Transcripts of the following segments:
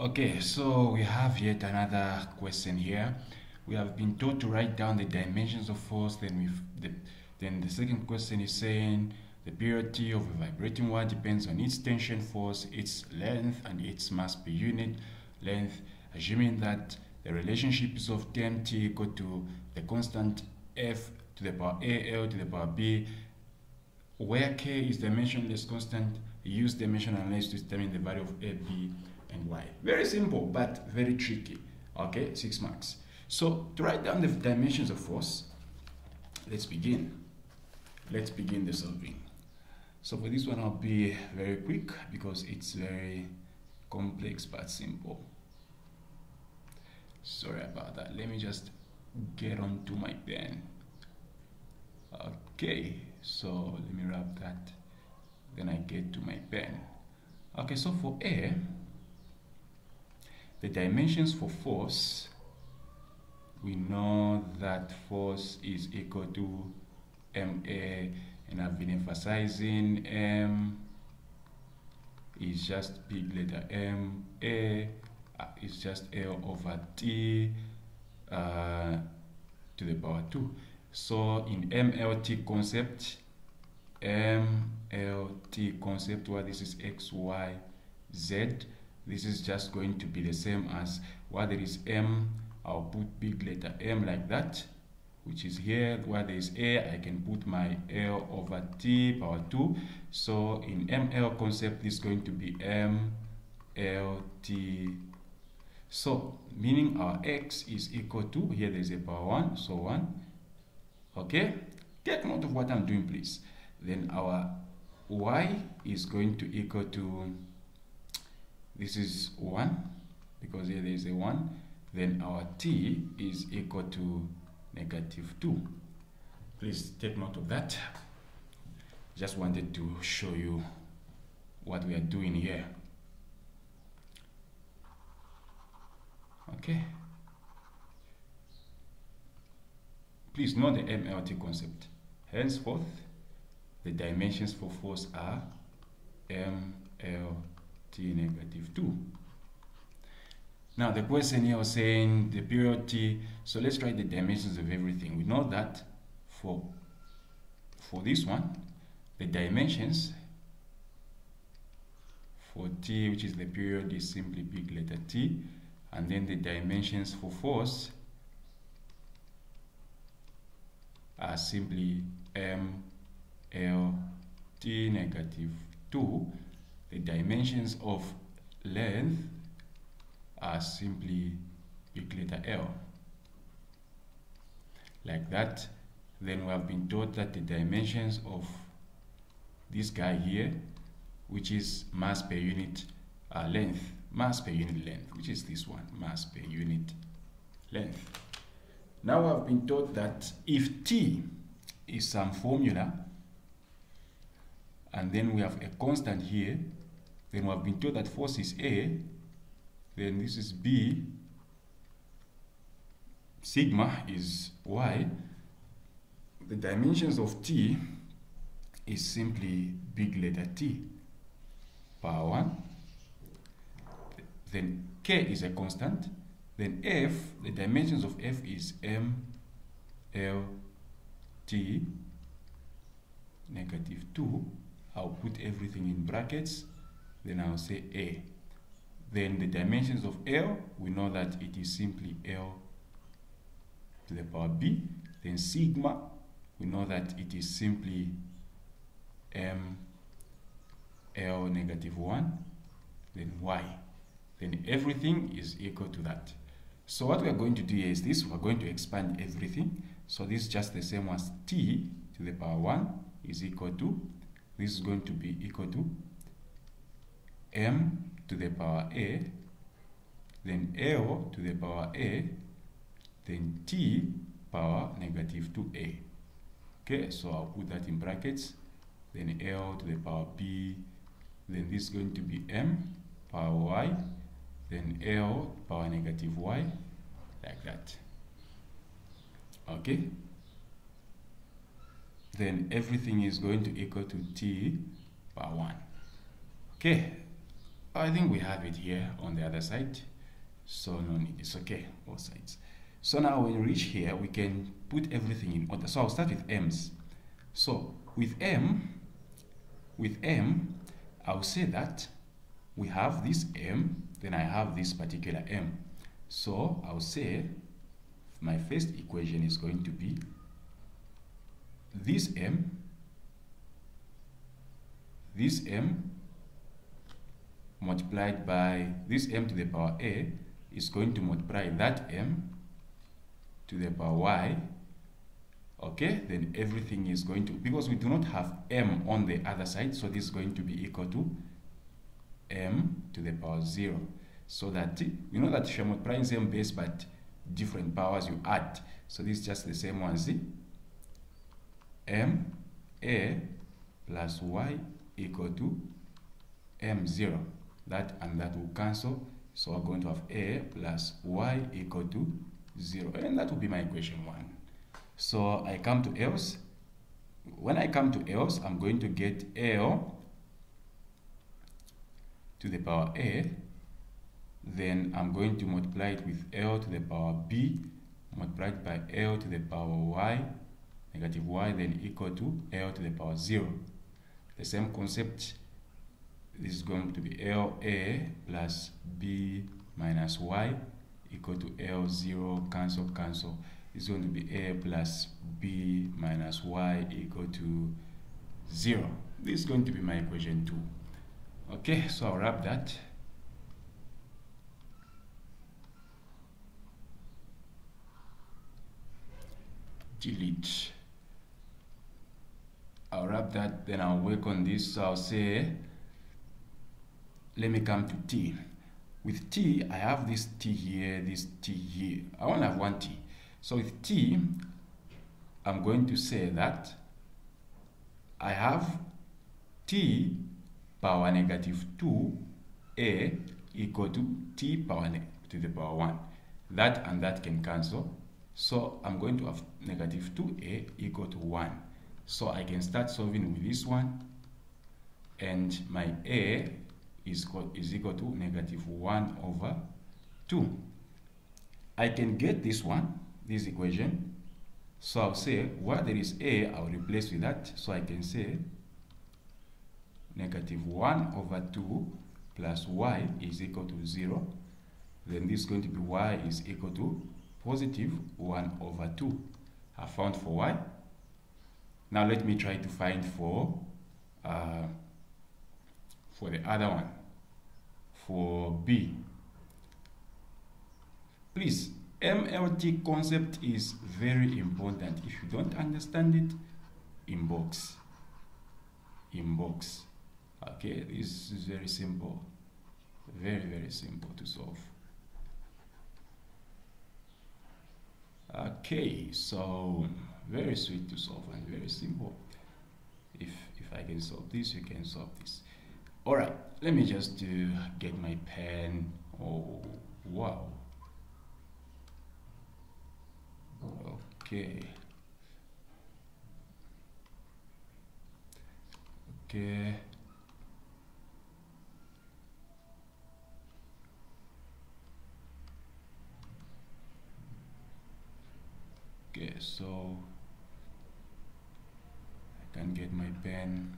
Okay, so we have yet another question here. We have been told to write down the dimensions of force. Then we the, then the second question is saying the period T of a vibrating wire depends on its tension force, its length, and its mass per unit length, assuming that the relationship is of TMT equal to the constant F to the power A, L to the power B, where K is dimensionless constant, use dimensional length to determine the value of A, B, and Y. Very simple, but very tricky. Okay, six marks. So to write down the dimensions of force, let's begin. Let's begin the solving. So for this one, I'll be very quick because it's very complex but simple. Sorry about that. Let me just get onto my pen. Okay, so let me wrap that. Then I get to my pen. Okay, so for A, the dimensions for force, we know that force is equal to MA, and I've been emphasizing M is just big letter M, A uh, is just L over T uh, to the power 2. So in MLT concept, MLT concept where this is X, Y, Z, this is just going to be the same as where there is M, I'll put big letter M like that, which is here where there is A, I can put my L over T power 2. So in ML concept, this is going to be M, L, T. So meaning our X is equal to, here there is a power 1, so 1. Okay, take note of what I'm doing please. Then our Y is going to equal to this is 1 because here there is a 1 then our t is equal to negative 2 please take note of that. Just wanted to show you what we are doing here. Okay. Please know the MLT concept. Henceforth the dimensions for force are M, L, t negative 2. Now the question here was saying the period t, so let's write the dimensions of everything. We know that for, for this one, the dimensions for t, which is the period, is simply big letter t, and then the dimensions for force are simply m, l, t negative 2, the dimensions of length are simply big letter L. Like that, then we have been taught that the dimensions of this guy here, which is mass per unit uh, length, mass per unit length, which is this one, mass per unit length. Now I've been taught that if T is some formula, and then we have a constant here, then we have been told that force is A, then this is B, sigma is Y, the dimensions of T is simply big letter T, power 1, then K is a constant, then F, the dimensions of F is M, L, T, negative 2, I'll put everything in brackets, then I'll say A. Then the dimensions of L, we know that it is simply L to the power B. Then sigma, we know that it is simply M L negative 1, then Y. Then everything is equal to that. So what we are going to do is this, we're going to expand everything. So this is just the same as T to the power 1 is equal to, this is going to be equal to m to the power a, then L to the power a, then t power negative 2a. Okay, so I'll put that in brackets, then L to the power b, then this is going to be m power y, then L power negative y, like that. Okay? Then everything is going to equal to t power 1. Okay, I think we have it here on the other side. So no need. It's okay both sides. So now when we reach here we can put everything in order. So I'll start with m's. So with m with m I'll say that we have this m then I have this particular m. So I'll say my first equation is going to be this m this m multiplied by this m to the power a is going to multiply that m to the power y okay? Then everything is going to because we do not have m on the other side so this is going to be equal to m to the power 0 so that you know that if you're multiplying same base but different powers you add. So this is just the same one see? m a plus y equal to m0 that and that will cancel. So I'm going to have a plus y equal to 0 and that will be my equation 1 so I come to else. When I come to else I'm going to get L to the power a. Then I'm going to multiply it with L to the power b multiplied by L to the power y negative y then equal to L to the power 0 the same concept this is going to be LA plus B minus Y equal to L0 cancel cancel. Is going to be A plus B minus Y equal to 0 this is going to be my equation 2 okay so I'll wrap that. Delete. I'll wrap that then I'll work on this. So I'll say let me come to t. With t I have this t here this t here. I to have one t. So with t I'm going to say that I have t power negative 2 a equal to t power to the power 1 that and that can cancel. So I'm going to have negative 2a equal to 1 so I can start solving with this one and my a is, is equal to negative 1 over 2. I can get this one, this equation. So I'll say where there is a, I'll replace with that. So I can say negative 1 over 2 plus y is equal to 0. Then this is going to be y is equal to positive 1 over 2. I found for y. Now let me try to find for uh, for the other one for B. Please, MLT concept is very important. If you don't understand it, inbox. Inbox. Okay, this is very simple. Very, very simple to solve. Okay, so very sweet to solve and very simple. If, if I can solve this, you can solve this. All right, let me just uh, get my pen. Oh, wow. Okay. Okay. Okay, so I can get my pen.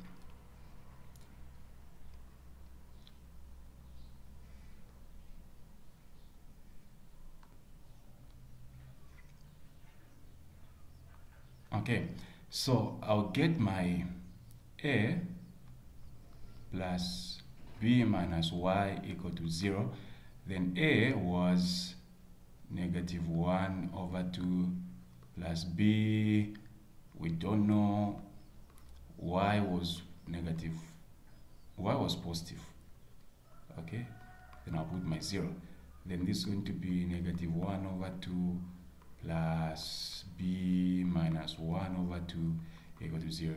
Okay so I'll get my a plus b minus y equal to 0 then a was negative 1 over 2 plus b. We don't know y was negative y was positive. Okay then I'll put my 0 then this is going to be negative 1 over 2 plus b minus 1 over 2 equal to 0.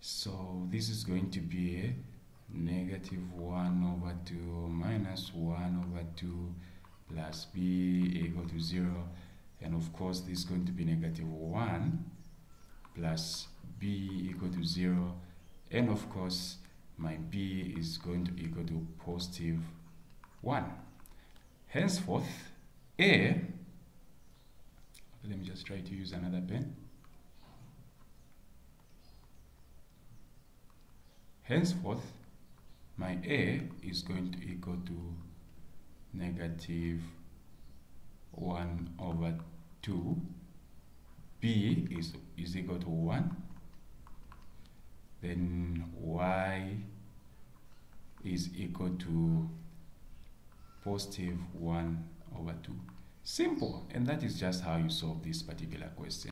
So this is going to be negative 1 over 2 minus 1 over 2 plus b equal to 0 and of course this is going to be negative 1 plus b equal to 0 and of course my b is going to equal to positive 1 henceforth a let me just try to use another pen. Henceforth my a is going to equal to negative 1 over 2 b is, is equal to 1 then y is equal to positive 1 over 2 simple and that is just how you solve this particular question